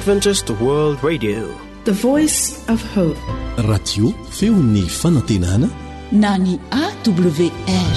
Adventist World Radio, the voice of hope. Radio feony fanantenana na ny AWR.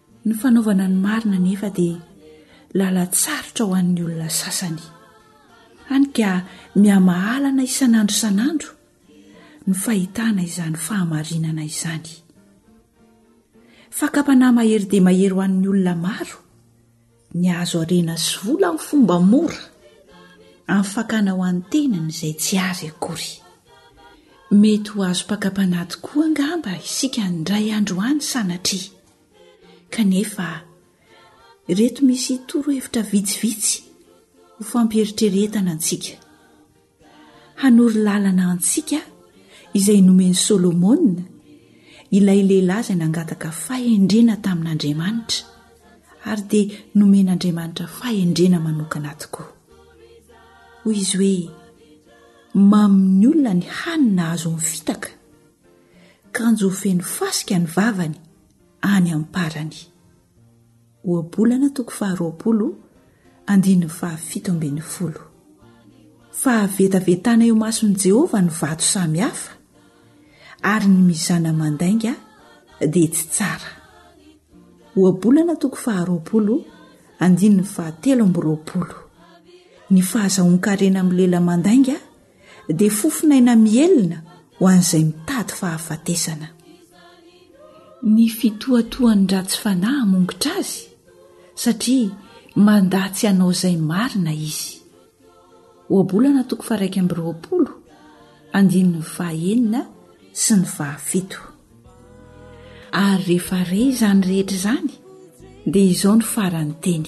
Ny fanaovana ny marina anefa dia lalan-tsarotra ho an'ny olona sasany. Hany ka mihamahalana isan'andro isan'andro ny fahitana izany fahamarinana izany. Fakam-panahy mahery dia mahery ho an'ny olona maro. Ny azo harena sy vola amin'ny fomba mora, amin'ny fakana ho an'ny tenany izay tsy azy akory. Mety ho azom-pakam-panahy tokoa angamba isika indray andro any sanatria. Kanefa, ireto misy torohevitra vitsivitsy ho fampiheritreretana antsika. hanoro lalana antsika izay nomen'i Solomona, ilay lehilahy izay nangataka fahendrena tamin'Andriamanitra, ary dia nomen'Andriamanitra fahendrena manokana tokoa. Hoy izy hoe, Mamin'ny olona ny hanina azony fitaka, kanjo feno fasika ny vavany any am-parany. Ohabolana toko faharoapolo, andininy fahafito ambin'ny folo. Fahavetavetana eo mason'i Jehovah ny vato samy hafa, ary ny mizana mandainga dia tsy tsara. Ohabolana toko faharoapolo, andininy fahatelo amby roapolo. Ny fahazahoan-karena amin'ny lela mandainga dia fofon'aina mihelina ho an'izay mitady fahafatesana. Ny fitohatohan-dratsy fanahy hamongotra azy, satria mandà tsy hanao izay marina izy. Ohabolana toko faha-iraika amby roapolo, andininy faha-enina sy ny faha-fito. Ary rehefa re izany rehetra izany, dia izao ny farany teny.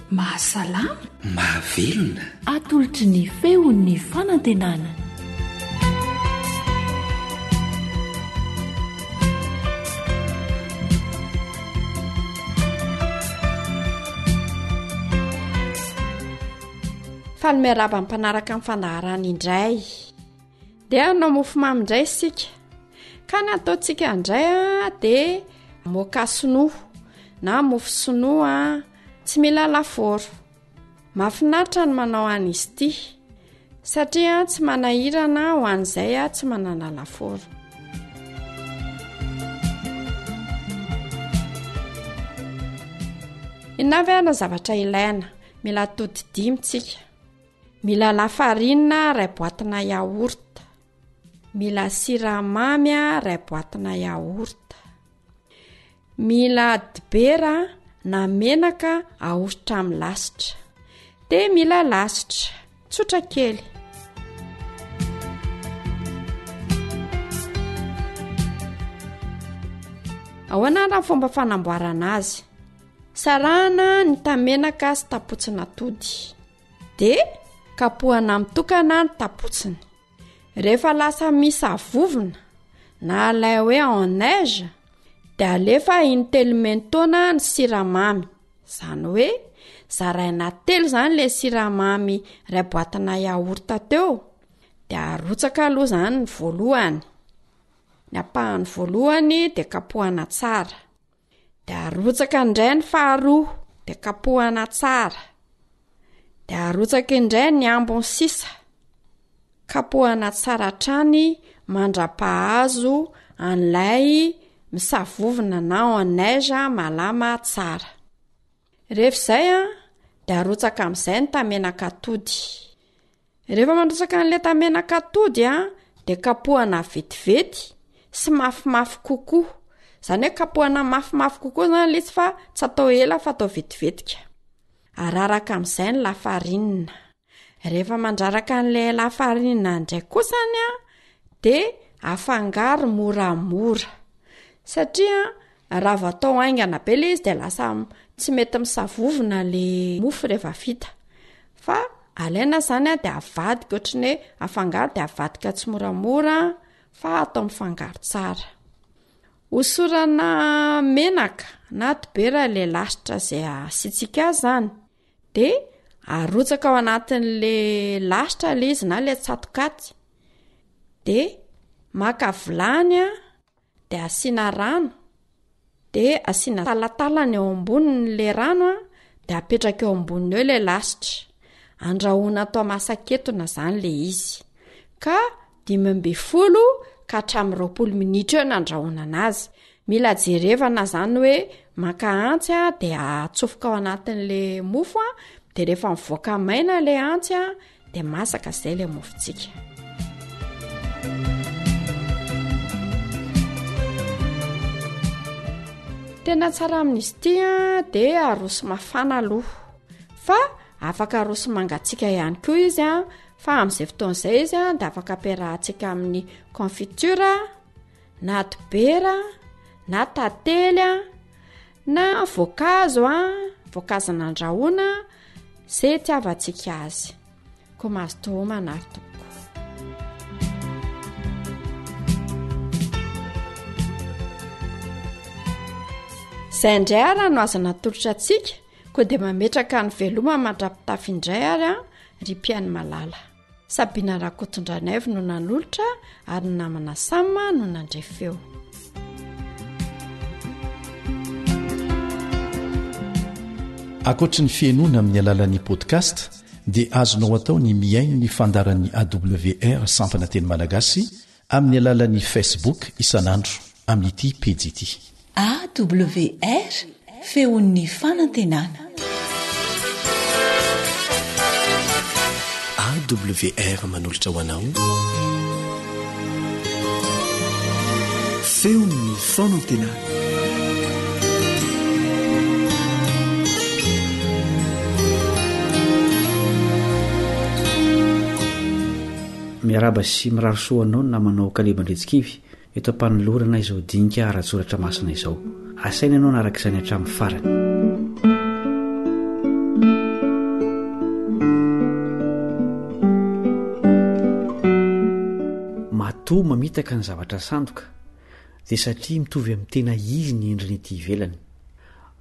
Mahasalama. Mahavelona. Atolotry ny feon'ny fanantenana. Faly miaraba ny mpanaraka ny fandaharana indray. Dia hanao mofomamy indray isika. Ka ny ataontsika indray dia moka sinoa na mofo sinoa Tsy mila lafaoro. Mahafinaritra ny manao an' izy ity satria tsy manahirana ho an'izay tsy manana lafaoro. Inona avy ary ny zavatra ilaina? Mila atody dimy tsika. Mila lafarinina iray boatina yaourt. Mila siramamy iray boatina yaourt. Mila dibera na menaka ahosotra amin'ny lasitra. Dia mila lasitra. Tsotra kely. Ahoana ny fomba fanamboarana azy? Sarahana ny tamenaka sy tapotsina tody. Dia kapohana mitokana ny tapotsiny. rehefa lasa misa vovona na ilay hoe en neige de alefa intelomentona ny siramamy zany hoe zaraina telo zany le siramamy ray boatina yaourt teo de arotsaka aloha zany ny voalohany ny ampahany voalohany de kapohana tsara De arotsaka indray ny faharoa de kapohana tsara, de arotsaka indray ny ambiny sisa, kapohana tsara hatrany mandra-pahazo an'ilay misavovona na en neige malama tsara, rehefa izay an de arotsaka amin'izay ny tamenak'atody. Rehefa manrotsaka ny letamenaka atody a de kapohana vetivety sy mafimafy kokoa zany hoe kapohana mafimafy kokoa zany ilay izy fa tsy atao ela fa atao vetivetika araraka amin'izay ny lafarinina rehefa mandraraka an'ilay lafarinina indray kosa any a de afangaro moramora satria Raha vao atao haingana be le izy de lasa tsy mety misavovona le mofo rehefa vita fa alaina zany a de avadika ohatrany hoe afangaro de avadika tsimoramora fa atao mifangaro tsara osorana menaka na dibera le lasitra zay asiantsika azy zany de arotsaka ao anatin'le lasitra le izy na le tsatokaty de maka vilany a dia asiana rano dia asiana talantalana eo ambonin'ilay rano a dia apetraka eo amboniny eo ilay lasitra andrahoana atao masaketona izany le izy ka dimy ambe folo ka hatramin'ny roapolo minitra eo nandrahoana anazy mila jerevana izany hoe maka antsy a dia atsofoka ao anatin'la mofo a dia rehefa mivoaka maina ilay antsy a dia masaka izay ilay mofontsika tena tsara amin'izy ity a dia arosy mafana aloha fa afaka arosy mangatsiaka ihany koa izy a fa amin'izay fotoana izay izy a dia afaka amperahantsika amin'ny confiture na dibera na tately a na voankazo a voankazo nandrahoana ze tiavantsika azy koa mazotoa homana ary tompoko izay indray ara no aza natolotra antsika koa dia mametraka ny veloma mandra-pitafy indray ary a ry mpiaino malala Sabina Rakotondranaivo no nanolotra ary ny namana Sam no nandre feo. Ankoatry ny fihainoana amin'ny alalan'ny podcast dia azonao atao ny mihaino ny fandaran'ny AWR sampana teny malagasy Amin'ny alalan'ny Facebook isan'andro amin'ity pejy ity. AWR, feon'ny fanantenana. AWR manolotra ho anao feon'ny fanantenana. Miarahaba sy mirary soa anao ny namanao Kaleb Andriatsikivy eto am-panolorana izao dinika ara-tsoratra masina izao. Asaina ianao hanaraka izany hatramin'ny farany. Matoa mamitaka ny zavatra sandoka dia satria mitovy amin'ny tena izy ny endriny ety ivelany.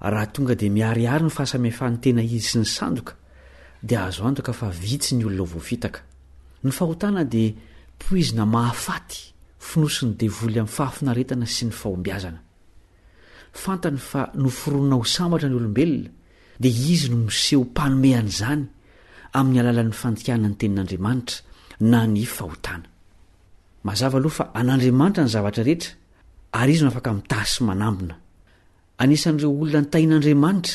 Raha tonga dia miharihary ny fahasamihafan'ny tena izy sy ny sandoka dia azo antoka fa vitsy ny olona ho voafitaka. Ny fahotana dia poizina mahafaty fonosin'ny devoly amin'ny fahafinaretana sy ny fahombiazana. Fantany fa noforonina ho sambatra ny olombelona, dia izy no miseho mpanome an'izany amin'ny alalan'ny fandikana ny Tenin'Andriamanitra na ny fahotana. Mazava aloha fa an'Andriamanitra ny zavatra rehetra ary izy no afaka mitaha sy manambina. Anisan'ireo olona nitahian'Andriamanitra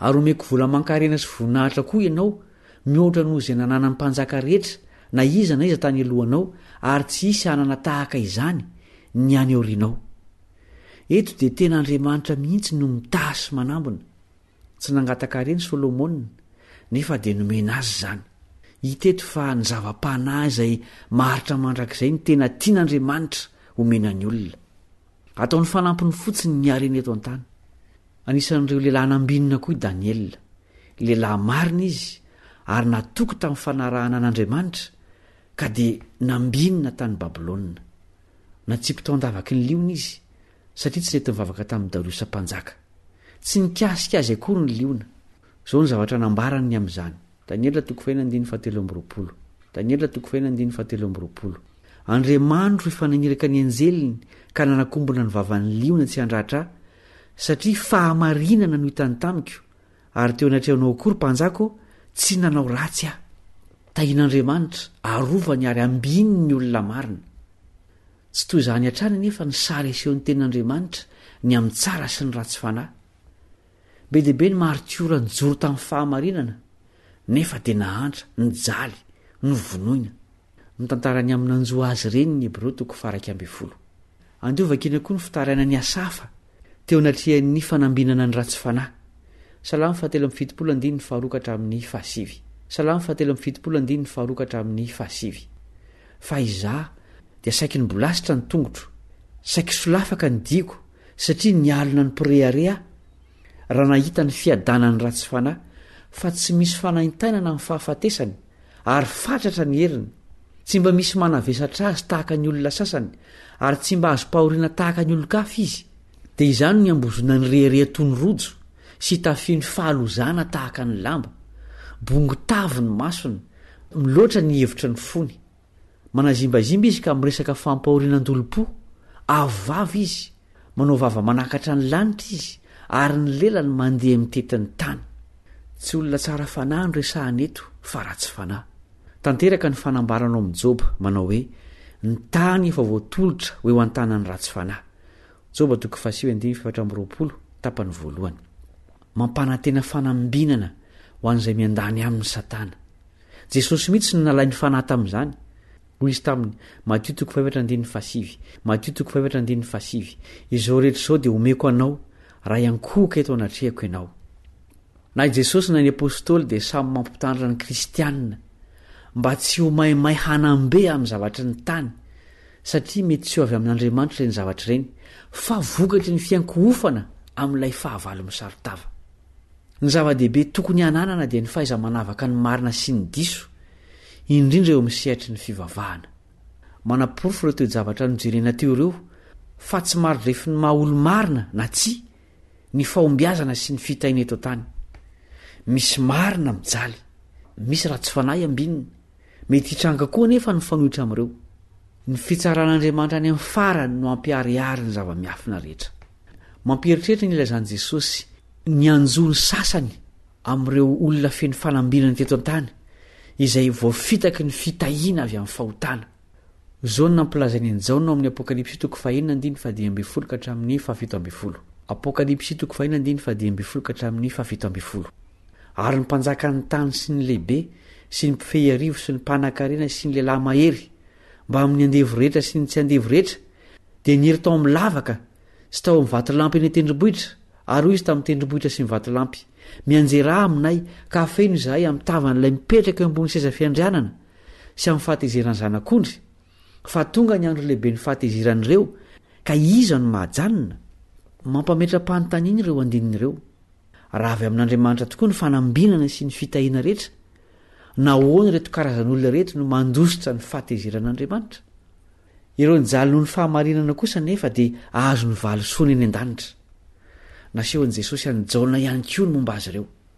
Ary homeko vola aman-karena sy voninahitra koa ianao, mihoatra noho izay nananan'ny mpanjaka rehetra, na iza na iza tany alohanao, ary tsy hisy hanana tahaka izany ny any aorianao. Eto dia tena Andriamanitra mihitsy no mitaha sy manambina. Tsy nangataka-harena i Solomona, nefa dia nomena azy izany. Hita eto fa ny zava-panahy izay maharitra mandrakizay no tena tian'Andriamanitra homena ny olona. Ataony fanampiny fotsiny ny harena eto an-tany. Anisan'ireo lehilahy nambinina koa i Daniela. Lehilahy marina izy ary natoky tamin'ny fanarahana an'Andriamanitra ka dia nambinina tany Babylona. Natsipy tao an-davaky ny liona izy satria tsy nety nivavaka tamin'i Dariosa Mpanjaka. Tsy nikasika azy akory ny liona. Izao ny zavatra nambarany ny amin'izany. Daniela toko fahiny andininy fahatelo amby roapolo Daniela toko fahiny andininy fahatelo amby roapolo. Andriamanitro efa naniraka ny anjeliny ka nanakombona ny vavan'ny liona tsy handratra ahy, satria fahamarinana no hitany tamiko, ary teo anatrehanao akory, Mpanjaka ô, tsy nanao ratsy aho. Tahin'Andriamanitra, arovany ary ambiny ny olona marina. Tsy toy izany hatrany anefa ny sary asehon'ny Tenin'Andriamanitra ny amin'ny tsara sy ny ratsy fanahy. Be dia be ny maritiora nijoro tamin'ny fahamarinana nefa dia nahantra, nijaly, novonoina. Mitantara ny amin'ny nanjo azy ireny ny Hebreo toko faha-iraika ambin'ny folo. Andeho vakina koa ny fitarainan'i Asafa teo anatrehan'ny fanambinana ny ratsy fanahy. Salamo fahatelo amby fitopolo andininy faharoa ka hatramin'ny fahasivy. Salamo fahatelo amby fitopolo andininy faharoa ka hatramin'ny fahasivy. Fa izaho dia saiky nibolasitra ny tongotro, saiky solafaka ny diako, satria nialona ny mpirehareha raha nahita ny fiadanan'ny ratsy fanahy, fa tsy misy fanaintainana ny fahafatesany, ary fatratra ny heriny. Tsy mba misy manavesatra azy tahaka ny olona sasany, ary tsy mba azom-pahoriana tahaka ny olon-kafa izy. Dia izany no iambozona ny rehareha toy ny rojo, sy tafian'ny fahalozana tahaka ny lamba. Bongo tavy ny masony, miloatra ny hevitry ny fony. Manazimbazimba izy ka miresaka fampahoriana an-dolom-po. Avovavo izy, manao vava manakatra ny lanitra izy ary ny lelany mandeha mitety ny tany. Tsy olona tsara fanahy no resahana eto fa ratsy fanahy. Tanteraka ny fanambarana ao amin'ny Joba manao hoe ny tany efa voatolotra ho eo an-tanan'ny ratsy fanahy. Joba toko fahasivy andininy fahefatra amby roapolo, tapany voalohany. mampanantena fanambinana ho an'izay miandany aminy Satana. Jesosy mihitsy no nalainy fanahy tamin'izany. Hoy Izy taminy, Matio toko fahefatra andininy fahasivy, Matio toko fahefatra andininy fahasivy, Izao rehetra izao dia homeko anao raha hiankohoka eto anatrehako ianao. Na i Jesosy na ny Apostoly dia samy mampitandrina ny Kristianina. mba tsy ho maimay hanam-be amin'ny zavatry ny tany, satria mety tsy ho avy amin'Andriamanitra ireny zavatra ireny, fa vokatry ny fiankohofana amin'ilay fahavalo misaron-tava. Ny zava-dehibe tokony hananana dia ny fahaiza-manavaka ny marina sy ny diso, indrindra eo amin'ny sehatry ny fivavahana. Manaporofo ireo toe-javatra nojerena teo ireo fa tsy mari-drefin'ny maha olo-marina na tsia ny fahombiazana sy ny fitahiana eto an-tany. Misy marina mijaly, misy ratsy fanahy ambinina. Mety hitranga koa anefa ny fanoitra amin'ireo. Ny fitsaran'Andriamanitra any amin'ny farany no hampiharihary ny zava-miafina rehetra. Mampieritreritra ny ilazan'i Jesosy nianjo ny sasany amin'ireo olona feno fanambinana teto an-tany, izay voafitaky ny fitahiana avy amin'ny fahotana. Zao no nampilazainy an'i Jaona ao amin'ny Apokalypsy toko faheno andininy fahadimy ambin'ny folo ka hatramin'ny fahafito ambin'ny folo. Apokalypsy toko faheno andininy fahadimy ambin'ny folo ka hatramin'ny fahafito ambin'ny folo. Ary ny mpanjakan'ny tany sy ny lehibe sy ny mpifehy arivo sy ny mpanan-karena sy ny lehilahy mahery mbamin'ny andevo rehetra sy ny tsy andevo rehetra dia niery tao amin'ny lavaka sy tao amin'ny vatolampy eny an-tendrombohitra ary hoy izy tamin'ny tendrombohitra sy ny vatolampy, Mianjera aminay ka afeno izahay amin'ny tavan'ilay mipetraka eo ambony seza fiandrianana, sy amin'ny fahatezeran'ny Zanak'ondry, fa tonga ny andro lehiben'ny fahatezeran'ireo, ka iza no mahajanona? Mampametra-panontaniana ireo andininy ireo. Raha avy amin'Andriamanitra tokoa ny fanambinana sy ny fitahiana rehetra, nahoana ireto karazan'olona ireto no mandositra ny fahatezeran'Andriamanitra? Ireo nijaly noho ny fahamarinana kosa anefa dia hahazo ny valisoany any an-danitra. Nasehon'i Jesosy an'i Jaona ihany koa ny momba azy ireo.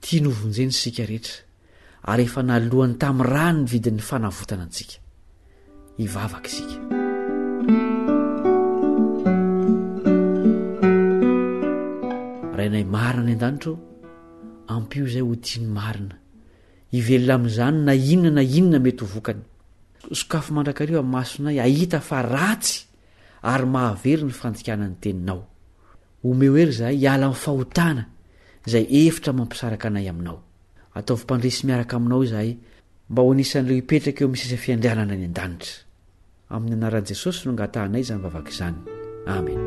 Tiany ho vonjeny isika rehetra, ary efa naloany tamin'ny rany ny vidin'ny fanavotana antsika. Hivavaka isika. Rainay marina any an-danitra ô, ampio izay ho tiany marina, hivelona amin'izany na inona na inona mety ho vokany. Sokafy mandrakariva masonay hahita fa ratsy ary mahavery ny fandikana ny Teninao. Omeo hery izahay hiala amin'ny fahotana izay efitra mampisaraka anay Aminao. Ataovy mpandresy miaraka Aminao izahay mba ho anisan'ireo hipetraka eo amin'ny seza fiandrianana any an-danitra. Amin'ny anaran'i Jesosy no angatahanay izany vavaka izany. Amena.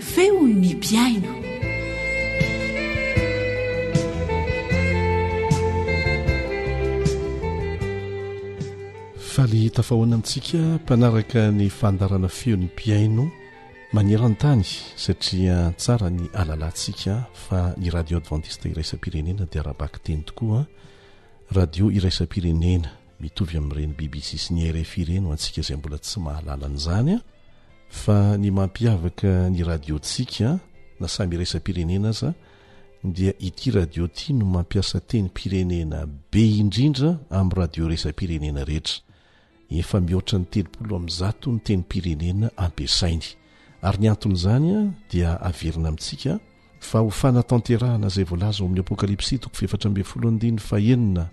Feon'ny mpihaino. Faly tafahoana amintsika mpanaraka ny fandarana feon'ny mpihaino maneran-tany satria tsara ny alalantsika fa ny radio adventiste iraisam-pirenena dia ara-bakiteny tokoa radio iraisam-pirenena mitovy amin'ireny bbc sy ny rfi ireny ho antsika izay mbola tsy mahalala an'izany an, fa ny mampiavaka ny radiotsika na samy iraisam-pirenena aza dia ity radio ity no mampiasa tenim-pirenena be indrindra amin'ny radio iraisam-pirenena rehetra, efa mihoatra ny telopolo amin'ny zato ny tenim-pirenena ampiasainy ary ny anton'izany dia averina amintsika Fa ho fanatanterahana izay voalaza ao amin'ny Apokalypsy toko fahefatra ambin'ny folo andininy fahenina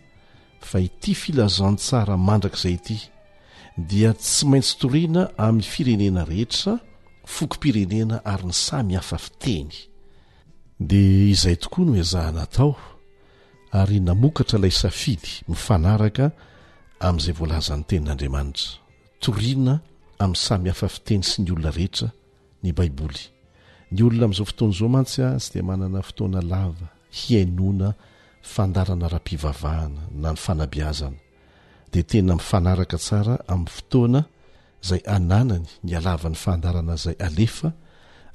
fa ity filazantsara mandrakizay ity dia tsy maintsy toriana amin'ny firenena rehetra, fokom-pirenena ary ny samy hafa fiteny. Dia izay tokoa no ezahana atao ary namokatra ilay safidy mifanaraka amin'izay voalazan'ny Tenin'Andriamanitra, toriana amin'ny samy hafa fiteny sy ny olona rehetra, ny Baiboly. Ny olona amin'izao fotoana izao mantsy tsy dia manana fotoana lava hihainoana fandaharana ara-pivavahana na ny fanabeazana, dia tena mifanaraka tsara amin'ny fotoana izay ananany ny halavan'ny fandaharana izay alefa,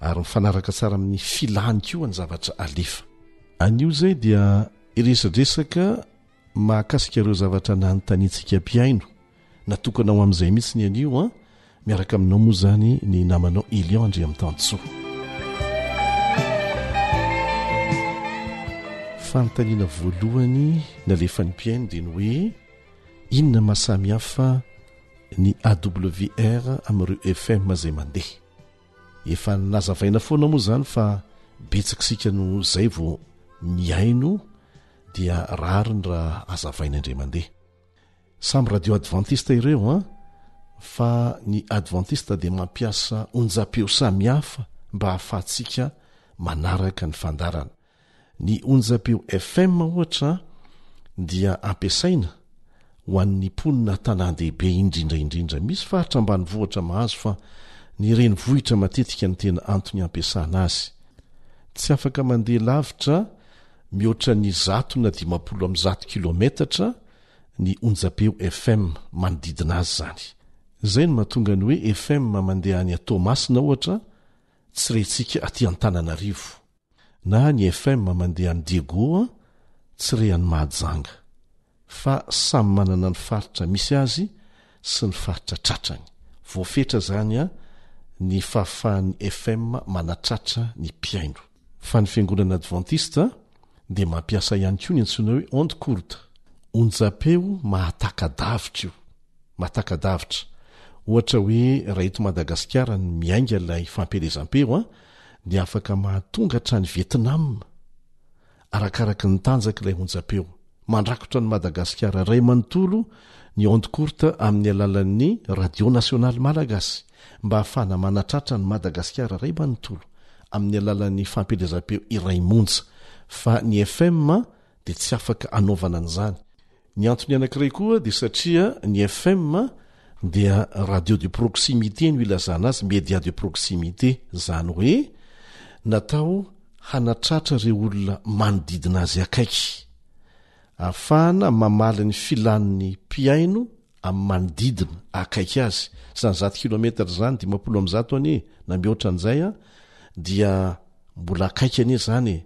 ary mifanaraka tsara amin'ny filany koa ny zavatra alefa. Anio izay dia hiresadresaka Mahakasika ireo zavatra nanontaniantsika mpihaino, natokana ho amin'izay mihitsy ny anio an, miaraka aminao moa izany ny namanao Elion Andriamitansoa. Fanontaniana voalohany nalefan'ny mpihaino dia ny hoe inona maha samihafa ny AWR amin'ireo FM izay mandeha. Efa nazavaina foana moa izany fa betsaka isika no izay vao mihaino dia rariny raha azavaina indray mandeha. Samy radio advantista ireo an, fa ny advantista dia mampiasa onjam-peo samihafa mba hahafahantsika manaraka ny fandaharana. Ny onjam-peo FM, ohatra, dia ampiasaina ho an'ny mponina tanàn-dehibe indrindra indrindra. Misy faritra ambanivohitra mahazo fa ny renivohitra matetika no tena antony ampiasana azy. Tsy afaka mandeha lavitra mihoatra ny zato na dimampolo amin'ny zato kilometatra ny onjam-peo FM manodidina azy izany. Izay no mahatonga ny hoe FM mandeha any Toamasina, ohatra, tsy rehintsika aty Antananarivo. Na ny FM mandeha any Diego an, tsy re any Mahajanga. Fa samy manana ny faritra misy azy sy ny faritra tratrany. Voafetra zany an ny fahafahan'ny FM manatratra ny mpihaino. Fa ny fiangonana advantista dia mampiasa ihany koa ny antsoina hoe onde courte. Onjam-peo mahataka-davitra io. Mahataka-davitra. Ohatra hoe raha eto Madagasikara no miainga ilay fampielezam-peo an, dia afaka mahatonga hatrany Vietnam, arakaraka ny tanjaky ilay onjam-peo. Mandrakotra an'i Madagasikara iray manontolo ny onde courte amin'ny alalan'ny Radio Nationale Malagasy mba hahafahana manatratra an'i Madagasikara iray manontolo amin'ny alalan'ny fampielezam-peo iray monja, fa ny FM dia tsy afaka hanaovana an'izany. Ny antony anankiray koa dia satria ny FM dia radio de proximité no ilazana azy, média de proximité, izany hoe natao hanatratra ireo olona manodidina azy akaiky, ahafahana mamaly ny filan'ny mpihaino amin'ny manodidina akaiky azy. Izany zato kilometatra izany, dimampolo amin'ny zato anie na mihoatra an'izay an, dia mbola akaiky anie izany e.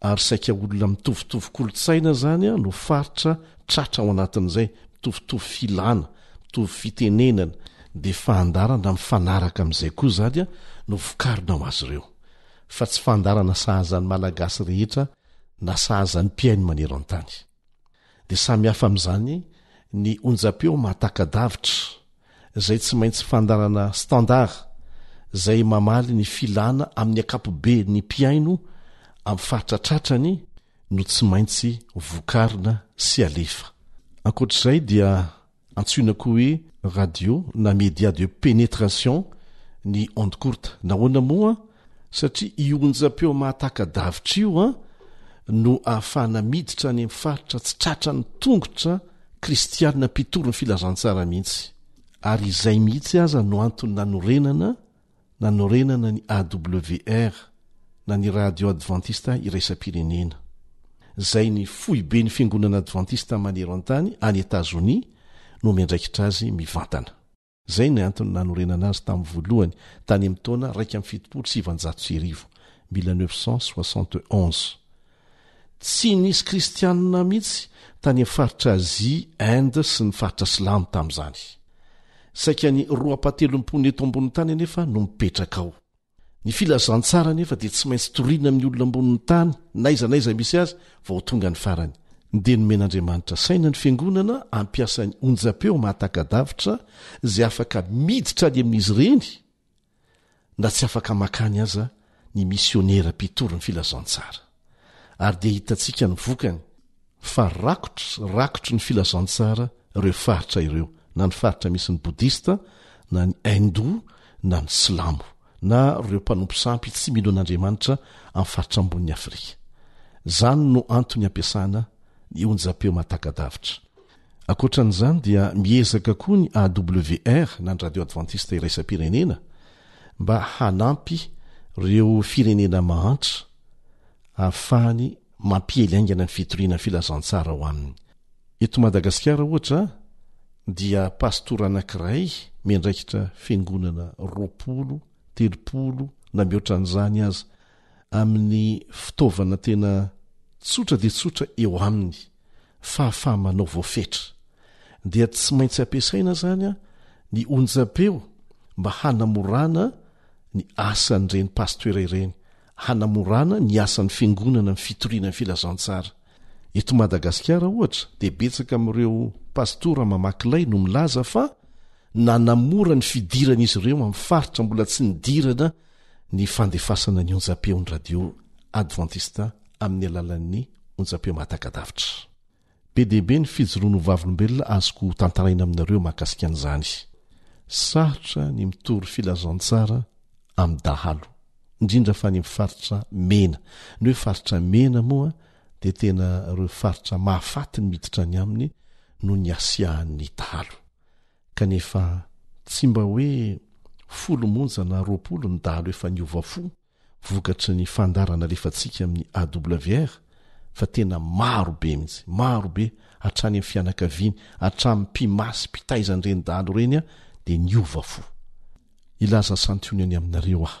Ary saika olona mitovitovy kolontsaina izany an no faritra tratra ao anatin'izay, mitovitovy filana, mitovy fitenenana, dia fandarana mifanaraka amin'izay koa izany an no vokarina ho azy ireo, fa tsy fandarana sahaza ny Malagasy rehetra na sahaza ny mpihaino maneran-tany. Dia samy hafa amin'izany ny onjam-peo mahataka-davitra, izay tsy maintsy fandanana standard, izay mamaly ny filana amin'ny ankapoben'ny mpihaino amin'ny faritra tratrany no tsy maintsy vokarina sy alefa. Ankoatr'izay dia Antsoina koa hoe radio na media de penetration ny onde courte. Nahoana moa? Satria io onjam-peo mahataka-davitra io no ahafahana miditra any amin'ny faritra tsy tratran'ny tongotra kristianina mpitory ny filazantsara mihitsy. Ary izay mihitsy aza no antony nanorenana nanorenana ny AWR na ny Radio Advantista Iraisam-pirenena, izay ny foiben'ny Fiangonana Advantista maneran-tany any Etazonia no miandraikitra azy mivantana. Izay ny antony nanorenana azy tamin'ny voalohany, tany amin'ny taona iraika amby fitopolo sy sivinjato sy arivo, mille neuf cent soixante et onze. Tsy nisy Kristianina mihitsy tany amin'ny faritra Azia, Inde sy ny faritra Silamo tamin'izany. Saika ny roa ampahatelon'ny-pony eto ambonin'ny tany anefa no mipetraka ao. Ny filazantsara anefa dia tsy maintsy toriana amin'ny olona ambonin'ny tany n'aiza n'aiza misy azy vao tonga ny farany. Dia nomen'Andriamanitra saina ny Fiangonana hampiasa ny onjam-peo mahataka-davitra izay afaka miditra any amin'izy ireny na tsy afaka mankany aza ny misionera mpitory ny filazantsara, ary dia hitantsika ny vokany fa rakotra rakotry ny filazantsara ireo faritra ireo, na ny faritra misy ny bodista, na ny hindou, na ny silamo, na ireo mpanompo sampy tsy mino an'Andriamanitra amin'ny faritra ambonin'i Afrika. Izany no antony ampiasana ny onjam-peo mahataka-davitra. Ankoatra an'izany dia miezaka koa ny AWR na ny Radio Advantista Iraisam-pirenena mba hanampy ireo firenena mahantra ahafahany mampiely haingana ny fitoriana ny filazantsara ao aminy. Eto Madagasikara ohatra dia pastora anankiray miandraikitra fiangonana roapolo, telopolo na mihoatra an'izany aza amin'ny fitaovana tena tsotra dia tsotra eo aminy. fahafaha-manao voafetra. Dia tsy maintsy ampiasaina izany ny onjampeo mba hanamorana ny asan'ireny Pasitera ireny, hanamorana ny asan'ny Fiangonana amin'ny fitoriana ny filazantsara. Eto Madagasikara, ohatra, dia betsaka amin'ireo Pastora mamakilay no milaza fa nanamora ny fidiran'izy ireo amin'ny faritra mbola tsy nidirana ny fandefasana ny onjam-peon'ny radio advantista amin'ny alalan'ny onjam-peo mahataka-davitra. Be dia be ny fijoroany ho vavolombelona azoko hotantaraina aminareo mahakasika an'izany. Sarotra ny mitory filazantsara amin'ny dahalo, indrindra fa ny amin'ny faritra mena. Ny hoe faritra mena moa dia tena ireo faritra mahafaty ny miditra any aminy noho ny hasiahan'ny dahalo. Kanefa tsy mba hoe folo monja na roapolo ny dahalo efa niova fo vokatry ny fandaharanalefantsika amin'ny AWR fa tena maro be mihitsy, maro be hatrany amin'ny fianakaviany, hatramin'ny mpimaha sy mpitaiza an'ireny dahalo ireny dia niova fo. Hilaza santionany aminareo aho.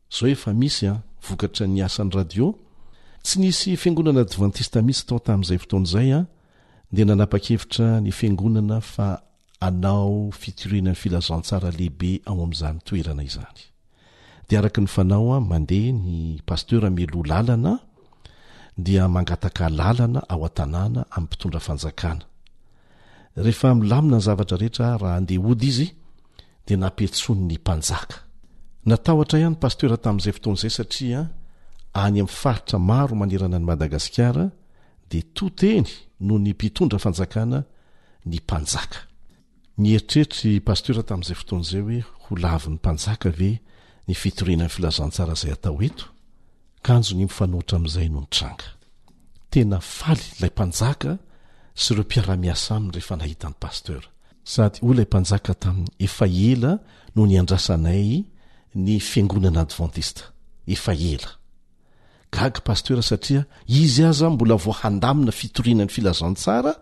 Zao efa misy an, vokatra ny asan'ny radio, tsy nisy fiangonana advantista mihitsy tao tamin'izay fotoana izay an, dia nanapa-kevitra ny fiangonana fa hanao fitoriana ny filazantsara lehibe ao amin'izany toerana izany. Dia araka ny fanao an, mandeha ny pasteur mialoha lalana an, dia mangataka alalana ao an-tanàna amin'ny mpitondra fanjakana. Rehefa milamina ny zavatra rehetra raha handeha hody izy dia nampiantsoiny ny mpanjaka. Natahotra ihany ny pasitera tamin'izay fotoana izay satria any amin'ny faritra maro manerana an'i Madagasikara dia to-teny noho ny mpitondra fanjakana ny mpanjaka. Nieritreritry Pasteur tamin'izay fotoana izay hoe ho lavin'ny mpanjaka ve ny fitoriana ny filazantsara izay atao eto? kanjo ny mifanohitra amin'izay no nitranga. Tena faly ilay mpanjaka sy ireo mpiara-miasa aminy rehefa nahita an'i Pasteur. Sady hoy ilay mpanjaka taminy, efa ela no niandrasanay ny fiangonana advantista, efa ela. Gaga pasteur satria izy aza mbola vao handamina fitoriana ny filazantsara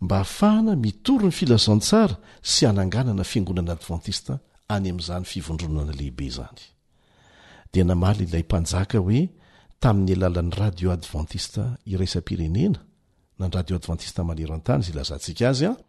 mba hafahana mitory ny filazantsara sy hananganana fiangonana advantista any amin'izany fivondronana lehibe izany. Dia namaly ilay mpanjaka hoe tamin'ny alalan'ny radio advantista iraisam-pirenena na ny radio advantista maneran-tany izay ilazantsika azy an,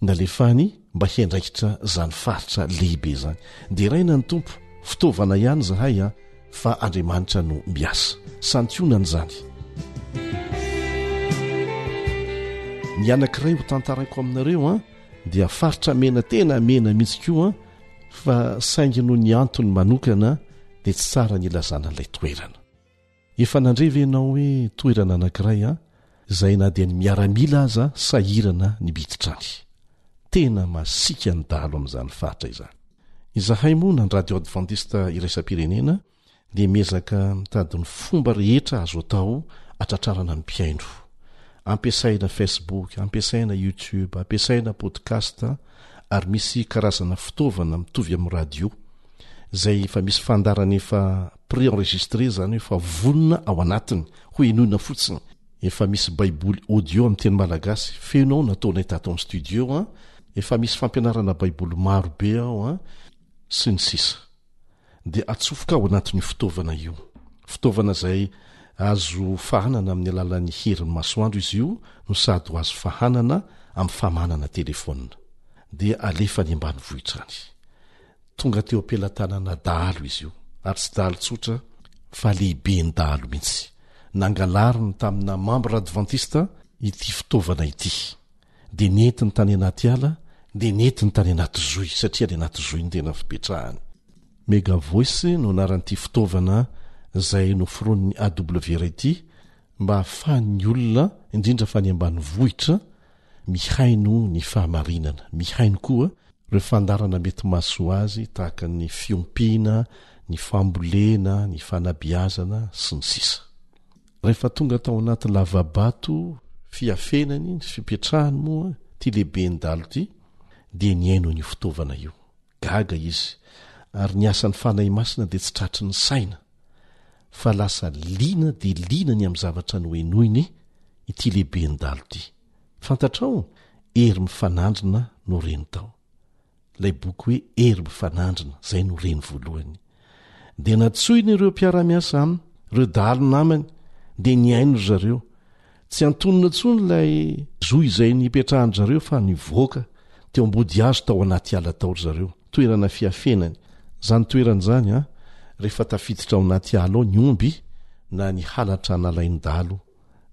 nalefany mba hiandraikitra izany faritra lehibe izany. Deraina ny Tompo, fitaovana ihany izahay an, fa Andriamanitra no miasa. Santionany izany. Ny anankiray ho tantaraiko aminareo an, dia faritra mena tena mena mihitsy koa an, fa saingy noho ny antony manokana dia tsy tsara ny ilazana an'ilay toerana. Efa nandre ve ianao hoe toerana anankiray an, izay na dia ny miaramila aza sahirana ny miditra any? Tena masiaka ny dahalo amin'izany faritra izany. Izahay moa na ny Radio Advantista Iraisam-pirenena dia miezaka mitady ny fomba rehetra azo atao hatratrarana ny mpihaino. Ampiasaina Facebook, ampiasaina YouTube, ampiasaina podcast ary misy karazana fitaovana mitovy amin'ny radio izay efa misy fandaharana efa Pré-enregistré zany hoe fa vonona ao anatiny, ho henoina fotsiny. Efa misy baiboly audio amin'ny teny malagasy feno ao nataonay tato amin'ny studio an, efa misy fampianarana baiboly maro be ao an, sy ny sisa Dia atsofoka ao anatin'io fitaovana io. Fitaovana izay azo fahanana amin'ny alalan'ny herin'ny masoandro izy io no sady ho azo fahanana amin'ny famanana telefaonina. Dia alefa any ambanivohitra any. Tonga teo am-pelatanana dahalo izy io, ary tsy dahalo tsotra fa lehiben'ny dahalo mihitsy. Nangalariny tamina mambra advantista ity fitaovana ity, dia nentiny tany anaty ala, dia nentiny tany anaty zohy, satria any anaty zohy no tena fipetrahany. Megavoice no anaran'ity fitaovana izay noforonin'ny AWR ity mba hahafahan'ny olona, indrindra fa any ambanivohitra, Mihaino ny fahamarinana. Mihaino koa ireo fandaharana mety mahasoa azy tahaka ny fiompiana, ny fambolena, ny fanabeazana, sy ny sisa Rehefa tonga tao anaty lava-bato fiafenany ny fipetrahany moa ity lehiben'ny dalo ity dia nihaino an'io fitaovana io. Gaga izy, ary ny asan'ny Fanahy Masina dia tsy tratry ny saina. fa lasa liana dia liana ny amin'ny zavatra nohenoiny ity lehiben-dalo ity. Fantatrao? Hery mifanandrina no reny tao. Ilay boky hoe Hery mifanandrina, izay no reny voalohany. Dia nantsoiny ireo mpiara-miasa aminy, ireo dalo namany, dia nihaino ry zareo. Tsy antonona intsony ilay zo izay nipetrahan-dry zareo fa nivoaka teo ambody hazo tao anaty ala tao ry zareo, toerana fiafenany. Izany toerana izany an, rehefa tafiditra ao anaty ala ao ny omby na ny halatra nalain'ny dahalo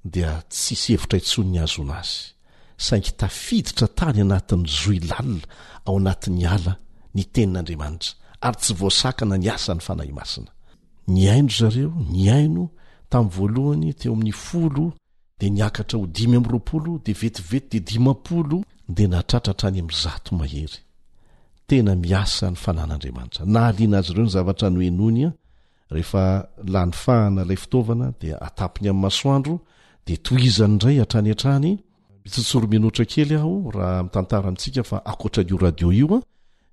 dia tsisy hevitra intsony ny hahazoana azy. Saingy tafiditra tany anatin'ny zohy lalina ao anatin'ny ala ny tenin'Andriamanitra ary tsy voasakana ny asan'ny Fanahy Masina. Nihaino ry zareo, nihaino, tamin'ny voalohany, teo amin'ny folo, dia niakatra ho dimy amby roapolo, dia vetivety dia dimampolo, dia nahatratra hatrany amin'ny zato mahery. Tena miasa ny fanan'Andriamanitra. Nahaliana azy ireo ny zavatra nohenoiny, rehefa lany fahana ilay fitaovana dia atapiny amin'ny masoandro, dia tohizany indray hatrany hatrany, Mitsotsory minotra kely aho raha mitantara amintsika fa ankoatran'io radio io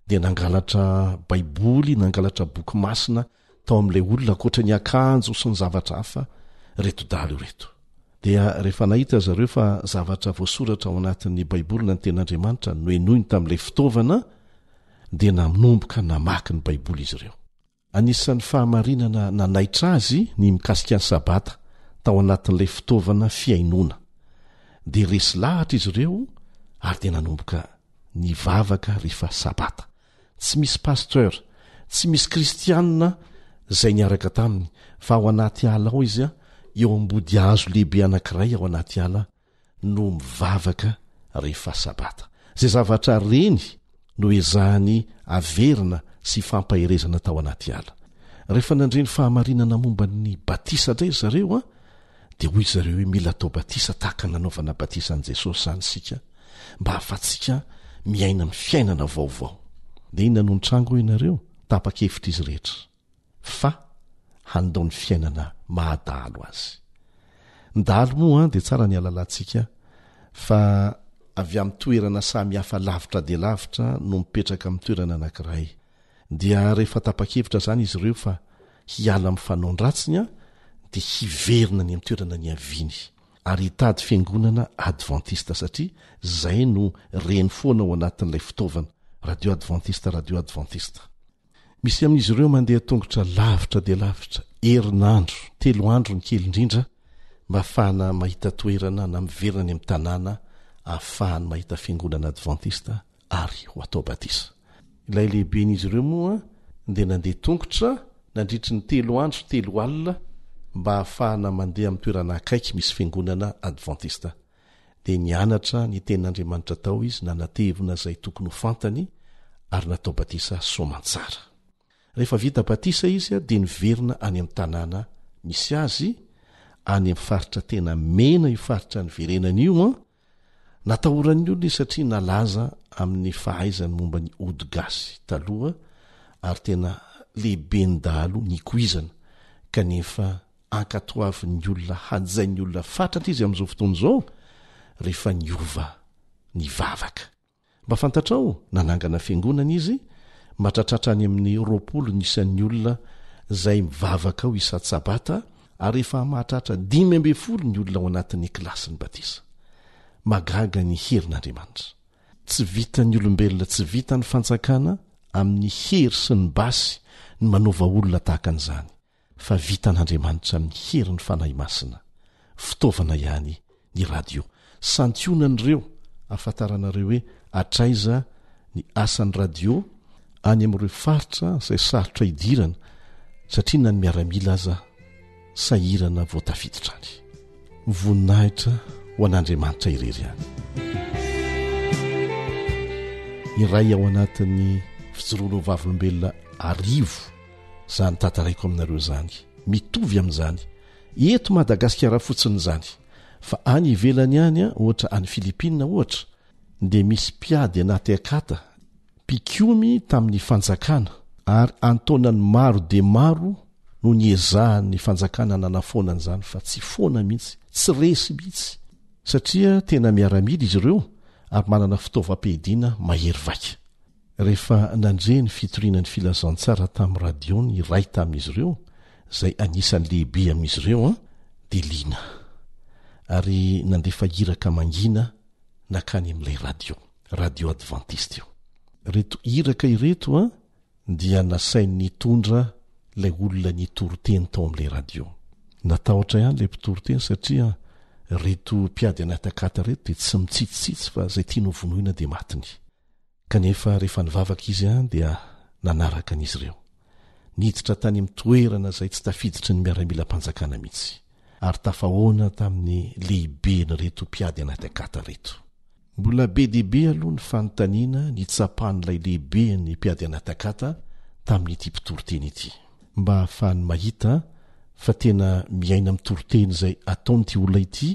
dia nangalatra baiboly, nangalatra boky masina tao amin'ilay olona ankoatra ny akanjo sy ny zavatra hafa reto dala io reto. Dia rehefa nahita zareo fa zavatra voasoratra ao anatin'ny baiboly na ny ten'Andriamanitra no henoiny tamin'ilay fitaovana dia nanomboka namaky ny baiboly izy ireo. Anisan'ny fahamarinana nanaitra azy ny mikasika ny Sabata tao anatin'ilay fitaovana fihainoana. Dia resy lahatra izy ireo ary dia nanomboka nivavaka rehefa Sabata. Tsy misy pasteur, tsy misy kristiana izay niaraka taminy fa ao anaty ala ao izy, eo ambody hazo lehibe anankiray ao anaty ala no mivavaka rehefa sabata. Izay zavatra reny no ezahany averina sy fampaherezana tao anaty ala. Rehefa nandre ny fahamarinana momba ny batisa indray ry zareo dia hoy zareo hoe mila atao batisa tahaka ny nanaovana batisa an'i Jesosy izany isika mba hahafatsika miaina ny fiainana vaovao. Dia inona no nitranga hoy ianareo? Tapa-kevitr'izy rehetra. fa handao ny fiainana maha dahalo azy. Ny dahalo moa dia tsara ny halalantsika fa avy amin'ny toerana samy hafa lavitra dia lavitra no mipetraka amin'ny toerana anankiray dia rehefa tapa-kevitra izany izy ireo fa hiala amin'ny fanaon-dratsiny dia hiverina ny amin'ny toerana niaviany ary hitady fiangonana advantista satria izay no reny foana ao anatin'ilay fitaovana radio advantista radio advantista Misy amin'izy ireo mandeha tongotra lavitra dia lavitra, herinandro, telo andro ny kely indrindra, mba hahafahana mahita toerana na miverina any amin'ny tanàna ahafahany mahita fiangonana advantista ary ho atao batisa. Ilay lehiben'izy ireo moa dia nandeha tongotra nandritry ny telo andro sy telo alina mba hahafahana mandeha amin'ny toerana akaiky misy fiangonana advantista. dia nianatra ny Tenin'Andriamanitra tao izy, nanatevina izay tokony ho fantany, ary natao batisa soamantsara. Rehefa vita batisa izy dia niverina any amin'ny tanàna misy azy, any amin'ny faritra tena mena io faritra niverenany io an, natahoran'ny olona izy satria nalaza amin'ny fahaizany momba ny ody gasy taloha ary tena lehiben'ny dahalo nikoizana kanefa ankatoavin'ny olona hajain'ny olona fatra aty izy amin'izao fotoana izao rehefa niova ny vavaka. Mba fantatrao, nanangana fiangonana izy, matratratra any amin'ny roapolo ny isan'ny olona izay mivavaka ao isan-tsabata ary efa mahatratra dimy ambin'ny folo ny olona ao anatin'ny kilasin'ny batisa. Magaga ny herin'Andriamanitra. Tsy vitan'ny olombelona, tsy vitan'ny fanjakana amin'ny hery sy ny basy ny manova olona tahaka an'izany. fa vitan'Andriamanitra amin'ny herin'ny Fanahy Masina, fitaovana ihany ny radio. Santionan'ireo ahafantaranareo hoe hatraiza ny asan'ny radio any amin'ireo faritra izay sarotra idirana satria na ny miaramila aza sahirana vao tafiditra any. Voninahitra ho an'Andriamanitra irery ihany. Iray ao anatin'ny fijoroanao vavolombelona arivo Izany tantaraiko aminareo izany, mitovy amin'izany. Eto Madagasikara fotsiny izany, fa any ivelany any, ohatra any Philippines ohatra, dia misy mpiady anaty akata, mpikomy tamin'ny fanjakana, ary an-taonany maro dia maro no niezahan'ny fanjakana nanafoana an'izany fa tsy foana mihitsy, tsy resy mihitsy, satria tena miaramila izy ireo ary manana fitaovam-piadiana mahery vaika. Rehefa nandre ny fitoriana ny Filazantsara tamin'ny radio ny iray tamin'izy ireo, izay anisan'ny lehibe amin'izy ireo, dia liana, ary nandefa iraka mangina nankany amin'ilay radio, radio advantista io. Ireto iraka ireto dia nasainy nitondra ilay olona nitory teny tao amin'ilay radio. Natahotra ihany ilay mpitory teny satria ireto mpiady anatakata ireto dia tsy mitsitsitsitsy fa izay tiany hovonoina dia matiny. Kanefa rehefa nivavaka izy dia nanaraka an'izy ireo. Niditra tany amin'ny toerana izay tsy tafiditry ny miaramilam-panjakana mihitsy, ary tafahoana tamin'ny lehiben'ireto mpiady anaty akata ireto. Mbola be dia be aloha ny fanontaniana nitsapan'ilay lehiben'ny mpiady anaty akata tamin'ity mpitoriteny ity. Mba hahafahany mahita fa tena miaina amin'ny toriteny izay ataon'ity olona ity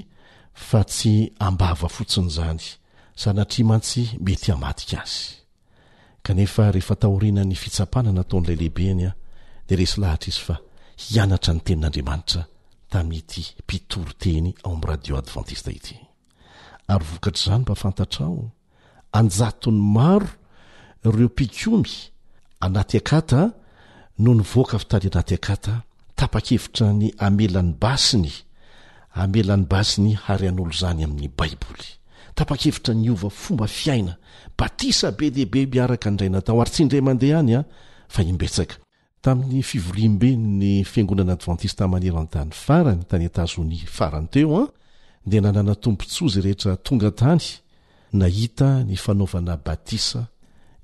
fa tsy am-bava fotsiny izany, sanatria mantsy mety hamadika azy. Kanefa rehefa taorianan'ny fitsapana nataon'ilay lehibeny dia resy lahatra izy fa hianatra ny Tenin'Andriamanitra tamin'ity mpitoriteny ao amin'ny radio advantista ity. Ary vokatr'izany mba fantatrao, an-jatony maro ireo mpikomy anaty akata no nivoaka avy tany anaty akata, tapa-kevitra ny hamela ny basiny, hamela ny basiny hary hanolo izany amin'ny Baiboly. Tapa-kevitra ny hiova fomba fiaina, batisa be dia be miaraka indray natao, ary tsy indray mandeha ihany fa imbetsaka. Tamin'ny fivoriamben'ny Fiangonana Advantista Maneran-tany farany tany Etazonia farany teo, dia nanana tombontsoa izay rehetra tonga tany nahita ny fanaovana batisa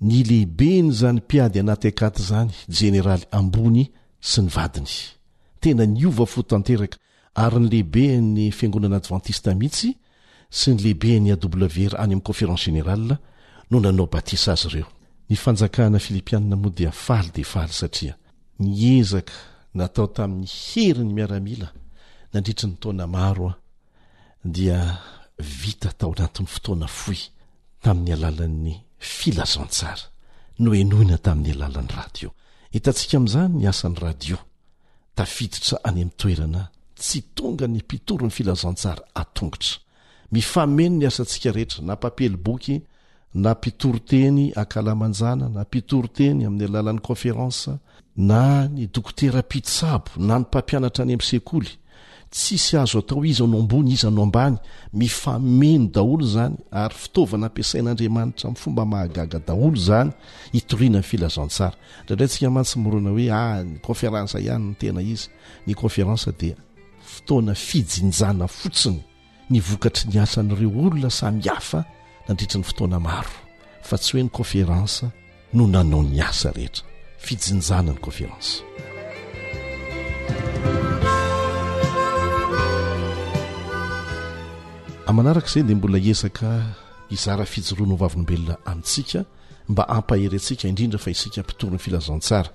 ny lehiben'izany mpiady anaty haikat izany, Jeneraly Ambony sy ny vadiny. Tena niova fo tanteraka ary ny lehiben'ny Fiangonana Advantista mihitsy sy ny lehiben'ny AWR any amin'ny Conférence Générale no nanao batisa azy ireo. Ny fanjakana filipianina moa dia faly dia faly satria ny ezaka natao tamin'ny herin'ny miaramila nandritry ny taona maro dia vita tao anatin'ny fotoana fohy tamin'ny alalan'ny filazantsara nohenoina tamin'ny alalan'ny radio. Hitantsika amin'izany ny asan'ny radio Tafiditra any amin'ny toerana tsy tonga ny mpitory ny filazantsara an-tongotra. Mifameno ny asantsika rehetra, na mpampely boky, na mpitory teny ankalamanjana, na mpitory teny amin'ny alalan'ny kaonferansa, na ny dokotera mpitsabo, na ny mpampianatra any amin'ny sekoly. Tsisy azo atao iza no ambony, iza no ambany. Mifameno daholo izany, ary fitaovana ampiasain'Andriamanitra amin'ny fomba mahagaga daholo izany hitoriana ny filazantsara. Indraindray tsika mantsy morona hoe ah ny conference ihany no tena izy. Ny conference dia fotoana fijinjana fotsiny ny vokatry ny asan'ireo olona samy hafa nandritry ny fotoana maro fa tsy hoe ny conference no nanao ny asa rehetra. Fijinjana ny conference. Amanaraka izay dia mbola hiezaka hizara fijoroana ho vavolombelona amintsika mba hampahery antsika indrindra fa isika mpitory ny filazantsara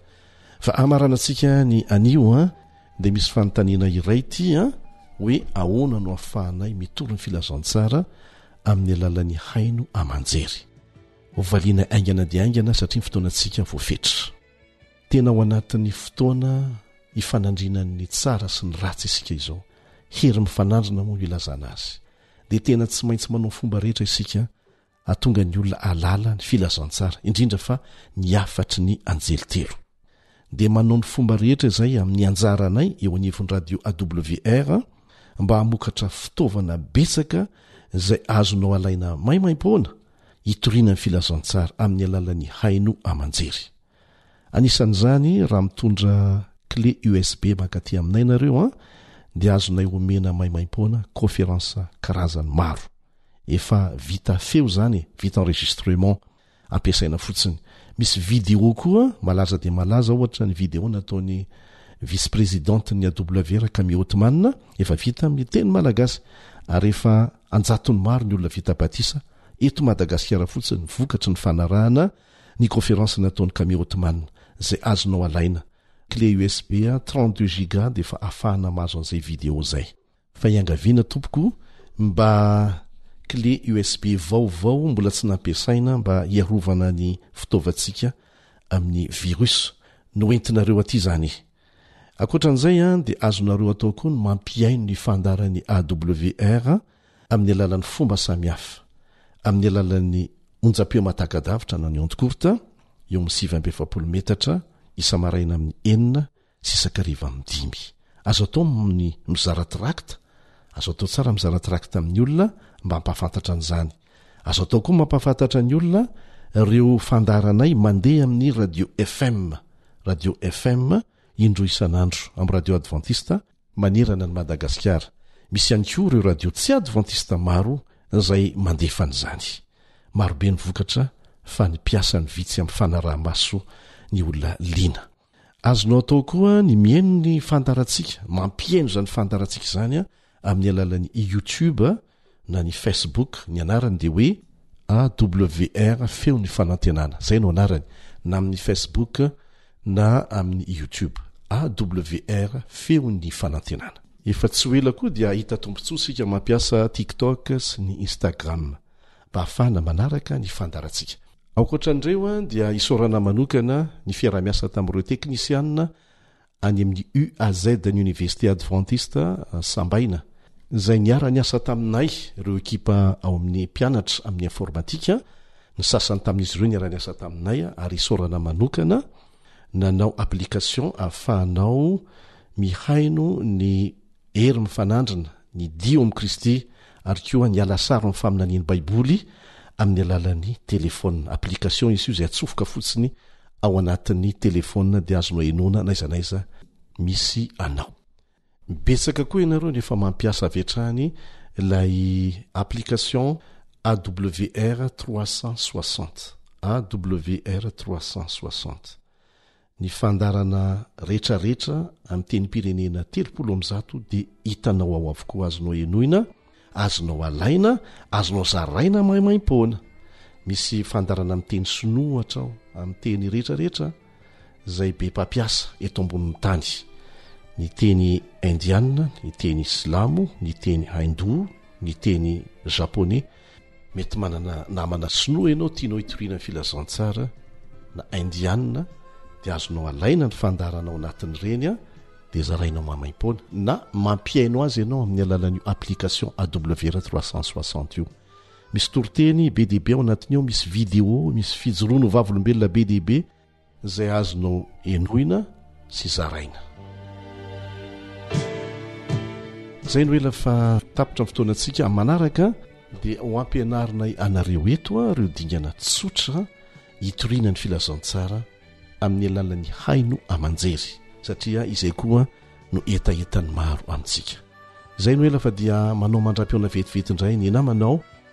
fa hanarana antsika ny anio a dia misy fanontaniana iray ty a hoe ahoana no hafahanay mitory ny filazantsara amin'ny alalan'ny haino aman-jery hovaliana aingana dia aingana satria ny fotoanantsika voafetra tena ho anatin'ny fotoana hifanandrinan'ny tsara sy ny ratsy isika izao hery mifanandrina moa ilazana azy dia tena tsy maintsy manao fomba rehetra isika hahatonga ny olona hahalala ny filazantsara, indrindra fa ny hafatry ny anjely telo. Dia manao ny fomba rehetra izay amin'ny anjaranay eo anivon'ny Radio AWR mba hamokatra fitaovana betsaka izay azonao alaina maimaimpoana hitoriana ny filazantsara amin'ny alalan'ny haino aman-jery. Anisan'izany raha mitondra clé USB mankaty aminay nareo an dia azonay omena maimaimpoana conference karazany maro. Efa vita feo zany e, vita enregistrement, ampiasaina fotsiny. Misy vidéo koa malaza dia malaza ohatra ny vidéo nataon'i vice présidente-n'ny AWR Camille Hotman efa vita amin'ny teny malagasy ary efa anjatony maro ny olona vita batisa eto Madagasikara fotsiny vokatry ny fanarahana Ny conférence nataon'i Kami Othman, izay azonao alaina, clé usb trente deux giga dia efa afahana mahazo an'izay vidéo izay. Fa iangaviana tompoko mba clé usb vaovao mbola tsy nampiasaina mba hiarovana ny fitaovantsika amin'ny virus no entinareo aty izany e! Ankoatran'izay dia azonareo atao koa ny mampihaino ny fandaharan'ny AWR, amin'ny alalan'ny fomba samihafa, amin'ny alalan'ny onjam-peo mahataka-davitra na ny ondes courtes eo amin'ny sivy amby efapolo metatra isa-maraina amin'ny enina sy isakariva amin'ny dimy. Azo atao ny mizara trakta, azo atao tsara mizara trakta amin'ny olona mba hampahafantatra an'izany. Azo atao koa mampahafantatra ny olona ireo fandaharanay mandeha amin'ny radio FM, radio FM indroa isan'andro amin'ny radio advantista manerana an'i Madagasikara. Misy ihany koa ireo radio tsy advantista maro izay mandefa an'izany. Marobe ny vokatra fa ny mpiasa no vitsy amin'ny fanaraha-maso ny olona liana. Azonao atao koa ny mihaino ny fandaharantsika, mampiheno izany fandaharantsika izany amin'ny alalan'ny YouTube na ny Facebook ny anarany dia hoe AWR feon'ny fanantenana zay no anarany na amin'ny Facebook na amin'ny YouTube AWR feon'ny fanantenana. Efa tsy ho ela koa dia hahita tombontsoa isika mampiasa TikTok sy ny Instagram mba hahafahana manaraka ny fandaharantsika. Ankoatran'ireo dia isaorana manokana ny fiarahamiasa tamin'ireo teknisianina any amin'ny UAZ-n'ny Oniversite Advantista Sambaina, izay niara-niasa taminay ireo ekipa ao amin'ny mpianatra amin'ny informatika, ny sasany tamin'izy ireo niara-niasa taminay ary isaorana manokana, nanao application ahafahanao mihaino ny Hery mifanandrina, ny Dio amin'i Kristy, ary koa ny alasaro amin'ny faminanian'ny Baiboly amin'ny alalan'ny telefaonina. Application izy io izay atsofoka fotsiny ao anatin'ny telefaonina dia azonao henoina n'aiza n'aiza misy anao. Betsaka koa ianareo no efa mampiasa avy hatrany ilay application AWR 360. AWR 360. Ny fandarana retraretra amin'ny tenim-pirenena telopolo amin'ny zato dia hitanao ao avokoa azonao henoina, azonao alaina, azonao zaraina maimaim-poana. Misy fandarana amin'ny teny sinoa ohatra ao amin'ny teny retraretra izay be mpampiasa eto ambonin'ny tany. Ny teny indiana, ny teny silamo, ny teny hindoa, ny teny japoney. Mety manana namana sinoa ianao tianao hitoriana ny filazantsara na indiana dia azonao alaina ny fandaharana ao anatin'ireny dia zarainao maimaim-poana na mampihaino azy ianao amin'ny alalan'io application AWR trois cent soixante io. Misy toriteny be dia be ao anatin'io, misy video, misy fijoroana ho vavolombelona be dia be. izay azonao henoina sy zaraina. Izay no ela fa tapitra ny fotoanantsika amin'ny manaraka dia ho ampianarinay anareo eto ireo dingana tsotra hitoriana ny filazantsara amin'ny alalan'ny haino aman-jery satria izay koa no hetahetan'ny maro amintsika. Izay no ela fa dia manao mandram-pihaona vetivety indray ny namanao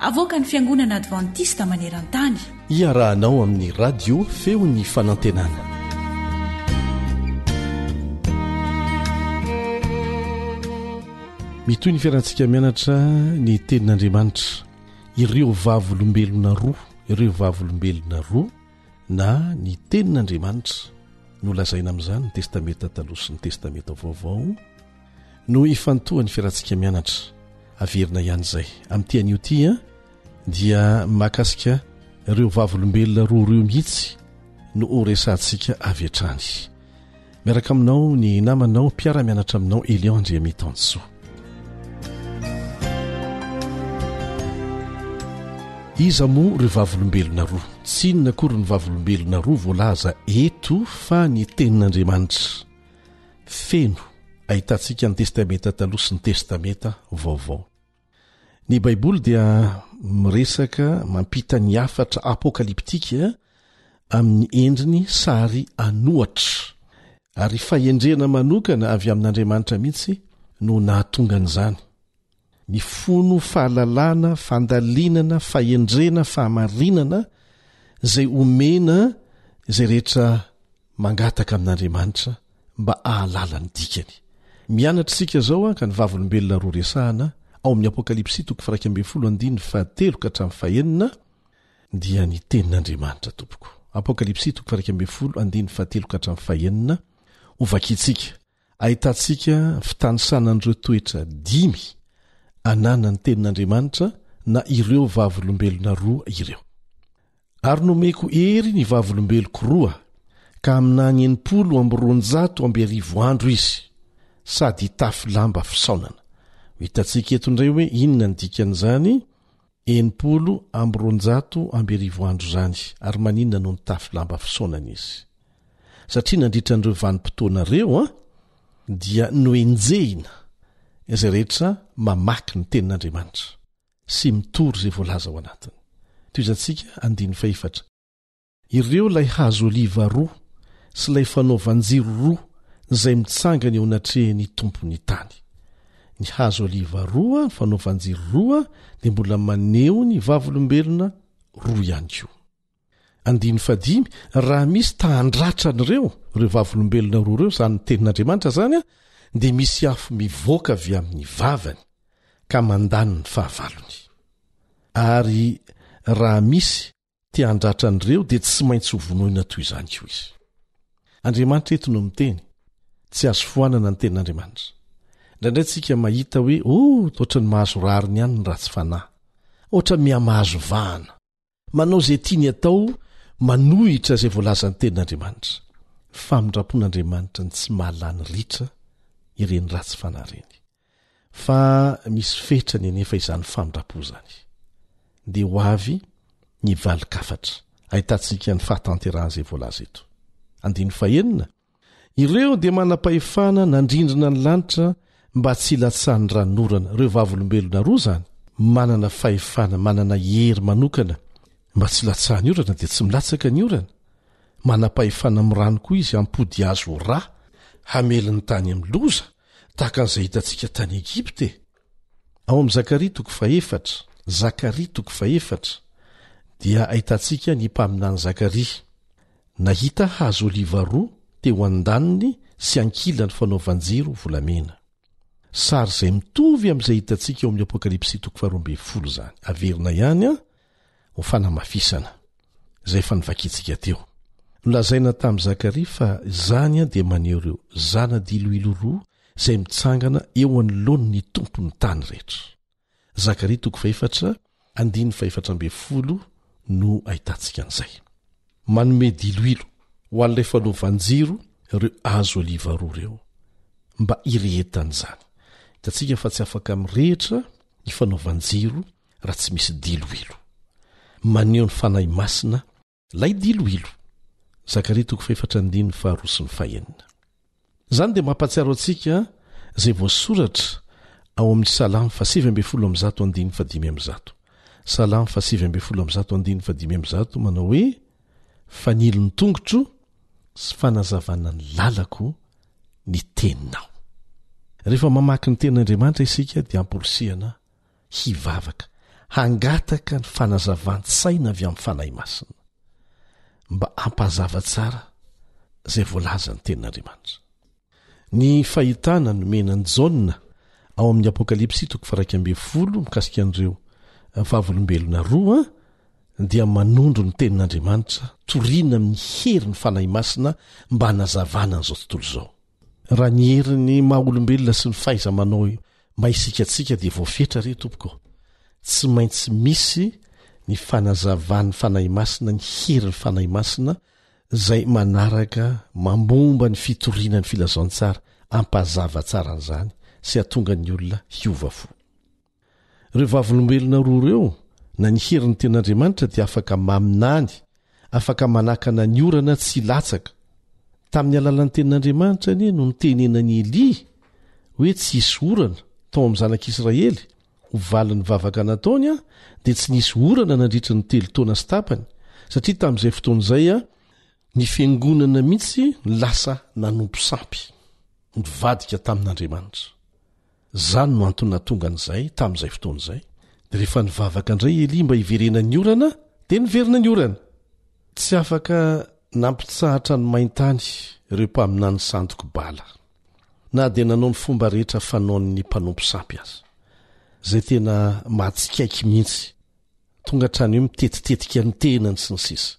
Avoakan'ny Fiangonana Advantista maneran-tany. Iarahanao amin'ny Radio Feon'ny Fanantenana. Mitohy ny fiarantsika mianatra ny tenin'Andriamanitra. Ireo vavolombelona roa, ireo vavolombelona roa na ny tenin'Andriamanitra no lazaina amin'izany ny Testamenta Taloha sy ny Testamenta Vaovao. no hifantohan'ny fiarahantsika mianatra averina ihany izay amin'ity anio ity a dia makasika ireo vavolombelona roa roeo mihitsy no ho resantsika avy hatrany miaraka aminao ny namanao mpiara-mianatra aminao elion andriamitansoa iza moa ireo vavolombelona roa tsinona akory ny vavolombelona roa voalaza eto fa ny tenin'andriamanitra feno ahitantsika ny Testamenta Taloha sy ny Testamenta Vaovao. Ny Baiboly dia miresaka mampita ny hafatra apokalyptika amin'ny endriny sary anohatra, ary fahendrena manokana avy amin'Andriamanitra mihitsy no nahatonga an'izany. Mifono fahalalana, fandalinana, fahendrena, fahamarinana izay omena izay rehetra mangataka amin'Andriamanitra mba hahalala ny dikany. Mianatra isika izao anka ny vavolombelona roa resahana ao amin'ny Apokalypsy toko faha-iraika ambin'ny folo andininy fahatelo ka hatramin'ny fahenina dia ny tenin'Andriamanitra tompoko. Apokalypsy toko faha-iraika ambin'ny folo andininy fahatelo ka hatramin'ny fahenina, hovakintsika. Ahitantsika fitanisana an'ireo toetra dimy ananan'ny Tenin'Andriamanitra na ireo vavolombelona roa ireo. Ary nomeko hery ny vavolombeloko roa, ka aminà ny enimpolo amby roanjato amby arivo andro izy, sady hitafy lamba fisaonana. Ho hitantsika eto indray hoe inona ny dikan'izany. Enimpolo amby roanjato amby arivo andro izany, ary maninona no nitafy lamba fisaonana izy? Satria nandritra an'ireo vanim-potoana ireo dia nohenjehina izay rehetra mamaky ny Tenin'Andriamanitra sy mitory izay voalaza ao anatiny. Tohizantsika andininy fahefatra. Ireo ilay hazo oliva roa sy ilay fanaovan-jiro roa izay mitsangana eo anatrehan'ny Tompon'ny tany. Ny hazo oliva roa, ny fanaovan-jiro roa dia mbola maneho ny Vavolombelona roa ihany koa. Andininy fahadimy, Raha misy ta handratra an'ireo, ireo Vavolombelona roa ireo, izany ny Tenin'Andriamanitra izany, dia misy afo mivoaka avy amin'ny vavany ka mandany ny fahavalony. Ary raha misy te handratra an'ireo dia tsy maintsy hovonoina toy izany koa izy andriamanitra eto no miteny tsy azo foanana ny ten'andriamanitra indraindray tsika mahita hoe o oh, toatra ny mahazo rariny ihany ny ratsy fanahy ohatra mihamahazo vahana manao izay tiany atao manohitra izay voalazan'ny tenin'andriamanitra famindra-pon'andriamanitra ny tsy mahalany ritra ireny ratsy fanahy ireny Fa misy fetrany anefa izany famindram-po izany. Dia ho avy ny valin-kafatra. Ahitantsika ny fahatanterahan'izay voalaza eto. Andininy fahenina, Ireo dia manam-pahefana nandrindrina ny lanitra mba tsy hilatsahan'ny ranon'orana. Ireo vavolombelona roa izany manana fahefana, manana hery manokana mba tsy hilatsahan'ny orana, dia tsy milatsaka ny orana. Manam-pahefana amin'ny rano koa izy hampodihazo ho ra, hamely ny tany amin'ny loza, tahaka an'izay hitantsika tany Egypta e! Ao amin'ny Zakaria toko fahefatra, Zakaria toko fahefatra, dia ahitantsika ny mpaminany Zakaria. Nahita hazo oliva roa teo an-daniny sy ankilany fanaovan-jiro volamena. Sary izay mitovy amin'izay hitantsika ao amin'ny Apokalypsy toko faharoa ambin'ny folo izany. Averina ihany an! Ho fanamafisana izay efa novakiantsika teo. Nolazaina tamin'i Zakaria fa izany dia maneho ireo zana-diloilo roa izay mitsangana eo anoloan'ny Tompon'ny tany rehetra. Zakaria toko fahefatra andininy fahefatra ambin'ny folo no ahitantsika an'izay. Manome diloilo ho an'ilay fanaovan-jiro ireo hazo oliva roa ireo, mba hirehetana izany. Hitantsika fa tsy afaka mirehitra ny fanaovan-jiro raha tsy misy diloilo. Maneho ny Fanahy Masina ilay diloilo. Zakaria toko fahefatra andininy faharoa sy ny fahenina. Izany dia mampahatsiaro antsika izay voasoratra ao amin'ny Salamo fahasivy ambin'ny folo amby zato andininy fahadimy amby zato. Salamo fahasivy ambin'ny folo amby zato andininy fahadimy amby zato manao hoe fanilo ny tongotro sy fanazavana ny lalako ny teninao. Rehefa mamaky ny tenin'Andriamanitra isika dia amporisihana hivavaka, hangataka ny fanazavan-tsaina avy amin'ny Fanahy Masina, mba hampazava tsara izay voalazan'ny Tenin'Andriamanitra. Ny fahitana nomena an'i Jaona ao amin'ny Apokalypsy toko faraika ambin'ny folo mikasika an'ireo vavolombelona roa dia manondro ny Tenin'Andriamanitra toriana amin'ny herin'ny Fanahy Masina mba hanazavana an'izao tontolo izao. Raha ny herin'ny maha olombelona sy ny fahaiza-manao maisikantsika dia voafetra re tompoko ô! Tsy maintsy misy ny fanazavan'ny Fanahy Masina ny herin'ny Fanahy Masina izay manaraka mambomba ny fitoriana ny filazantsara ampazava tsara an'izany sy atonga ny olona hiova fo. Ireo vavolombelona roa ireo, na ny herin'ny Tenin'Andriamanitra dia afaka maminany, afaka manakana ny orana tsy hilatsaka. Tamin'ny alalan'ny Tenin'Andriamanitra anie no nitenenan'i Elia hoe tsy hisy orana, tao amin'ny zanak'Israely, ho valin'ny vavaka nataony, dia tsy nisy orana nandritry ny telo taona sy tapany, satria tamin'izay fotoana izay, ny fiangonana mihitsy no lasa nanompo sampy, nivadika tamin'Andriamanitra. Izany no antony nahatonga an'izay, tamin'izay fotoana izay, dia rehefa nivavaka indray i Elia mba hiverenan'ny orana, dia niverina ny orana. Tsy afaka nampitsahatra ny main-tany ireo mpaminany sandoky Bala, na dia nanao ny fomba rehetra fanaon'ny mpanompo sampy aza, izay tena mahatsikaiky mihitsy, tonga hatrany hoe mitetitetika ny tenany sy ny sisa.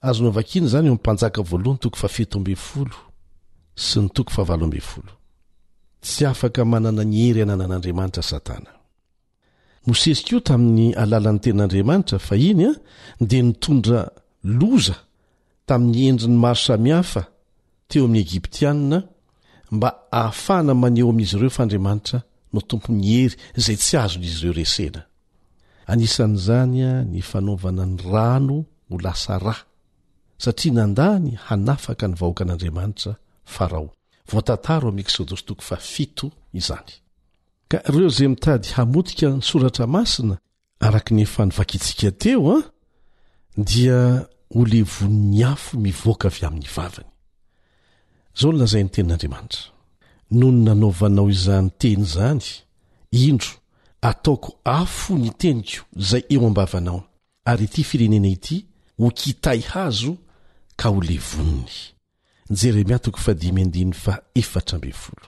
Azonao vakiana izany eo amin'ny Mpanjaka voalohany toko fahafito ambin'ny folo sy ny toko fahavalo ambin'ny folo. Tsy afaka manana ny hery ananan'Andriamanitra Satana. Mosesy koa tamin'ny alalan'ny tenin'Andriamanitra fahiny dia nitondra loza tamin'ny endriny maro samihafa teo amin'ny Egyptiana mba ahafahana maneho amin'izy ireo fa Andriamanitra no Tompon'ny hery izay tsy azon'izy ireo resena. Anisan'izany ny fanaovana ny rano ho lasa ra, satria nandà ny hanafaka ny vahoakan'Andriamanitra Farao. Voatantara ao amin'ny Eksodosy toko fahafito izany. Ka ireo izay mitady hamotika ny Soratra Masina araka ny efa nivakintsika teo a dia ho levon'ny afo mivoaka avy amin'ny vavany zao ny lazain'ny tenin'andriamanitra noho ny nanaovanao izany teny izany indro ataoko afo ny teniko izay eo am-bavanao ary ity firenena ity ho kitay hazo ka ho levoniny jeremia toko fahadimy andininy fa efatra ambin'ny folo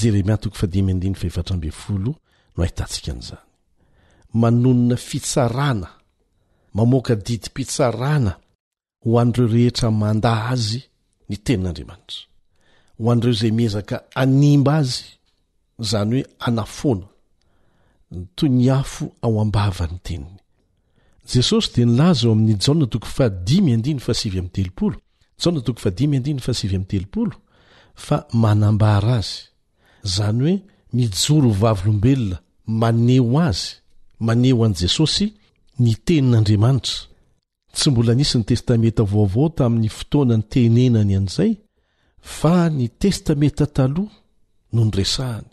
Jeremia toko fahadimy andininy fahefatra ambin'ny folo no ahitantsika an'izany. Manonona fitsarana, mamoaka didim-pitsarana ho an'ireo rehetra mandà azy ny tenin'Andriamanitra, ho an'ireo izay miezaka hanimba azy, izany hoe hanafoana, toy ny afo ao am-bava ny teniny. Jesosy dia nilaza ao amin'ny Jaona toko fahadimy andininy fahasivy amby telopolo, Jaona toko fahadimy andininy fahasivy amby telopolo, fa manambara Azy, izany hoe mijoro ho vavolombelona maneho Azy, maneho an'i Jesosy, ny Tenin'Andriamanitra. Tsy mbola nisy ny Testamenta Vaovao tamin'ny fotoana nitenenany an'izay, Fa ny Testamenta Taloha no noresahany,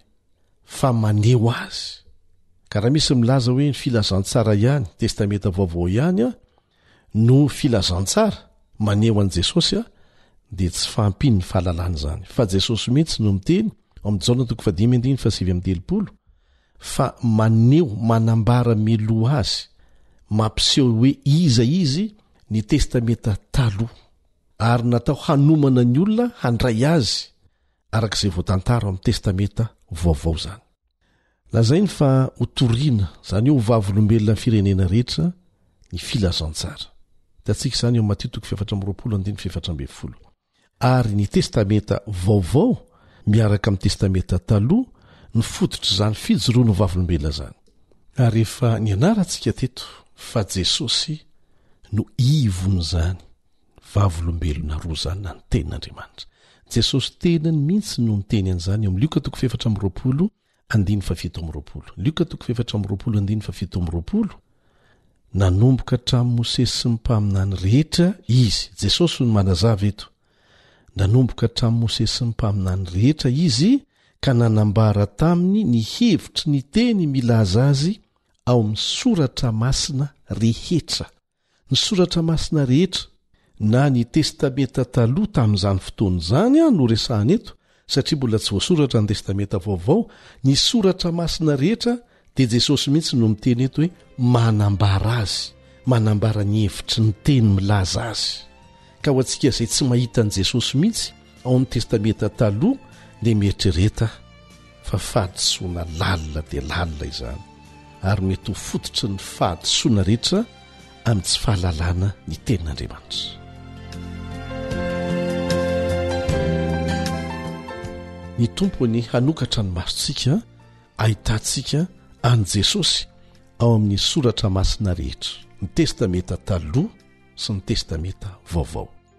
fa maneho Azy. Ka raha misy milaza hoe ny Filazantsara ihany, Testamenta Vaovao ihany, no Filazantsara, maneho an'i Jesosy, dia tsy fahampian'ny fahalalana izany. Fa Jesosy mihitsy no miteny, ao amin'ny Jaona toko fahadimy andininy fahasivy amby telopolo, fa maneho, manambara mialoha Azy, mampiseho hoe iza Izy, ny Testamenta Taloha. ary natao hanomana ny olona handray azy araka izay voatantara ao amin'ny Testamenta Vaovao izany. Lazainy fa hotoriana, izany hoe ho vavolombelona ny firenena rehetra, ny filazantsara. Hitantsika izany ao Matio toko fahefatra amby roapolo andininy fahefatra ambin'ny folo. Ary ny Testamenta Vaovao miaraka amin'ny Testamenta Taloha no fototr'izany fijoroana ho vavolombelona izany. Ary efa nianarantsika teto fa Jesosy no ivon'izany. Vavolombelona roa izany na ny tenin'Andriamanitra. Jesosy tenany mihitsy no niteny an'izany eo amin'ny Lioka toko fahefatra amby roapolo andininy fahafito amby roapolo. Lioka toko fahefatra amby roapolo andininy fahafito amby roapolo, Nanomboka hatramin'i Mosesy sy ny mpaminany rehetra Izy. Jesosy no manazava eto. Nanomboka hatramin'i Mosesy sy ny mpaminany rehetra Izy ka nanambara taminy ny hevitry ny teny milaza Azy ao amin'ny soratra masina rehetra. Ny Soratra Masina rehetra, na ny Testamenta Taloha tamin'izany fotoana izany no resahana eto, satria mbola tsy voasoratra ny Testamenta Vaovao, ny Soratra Masina rehetra dia Jesosy mihitsy no miteny eto hoe manambara Azy, manambara ny hevitry ny Teny milaza Azy. Ka ho antsika izay tsy mahita an'i Jesosy mihitsy, Ao amin'ny Testamenta Taloha dia mieritrereta fa fahadisoana lalina dia lalina izany, ary mety ho fototry ny fahadisoana rehetra amin'ny tsy fahalalana ny Tenin'Andriamanitra. Ny Tompo anie hanokatra ny masontsika hahitantsika an'i Jesosy ao amin'ny Soratra Masina rehetra, ny Testamenta Taloha sy ny Testamenta Vaovao.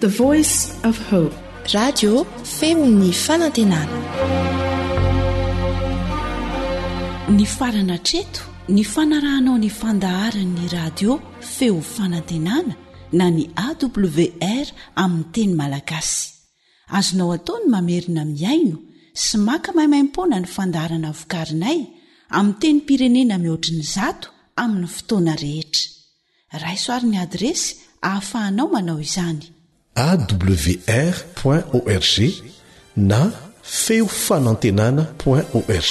The Voice of Hope. Radio Feon'ny Fanantenana. Nifarana hatreto ny fanarahanao ny fandaharan'ny radio Feo Fanantenana na ny AWR amin'ny teny malagasy. Azonao atao ny mamerina mihaino sy maka maimaimpoana ny fandaharana vokarinay amin'ny tenim-pirenena mihoatry ny zato amin'ny fotoana rehetra. Raiso ary ny adiresy ahafahanao manao izany. awr point org na feo fanantenana point org.